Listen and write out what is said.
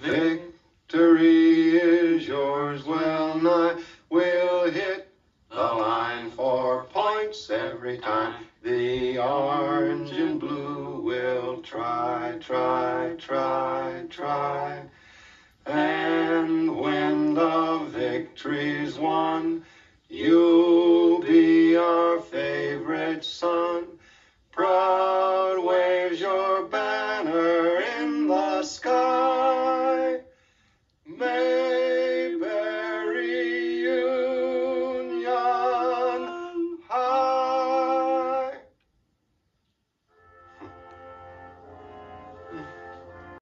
Victory is yours well nigh. We'll hit the line for points every time. The orange and blue will try, try, try, try. And when the victory's won, you'll be our favorite son. Lord, waves your banner in the sky.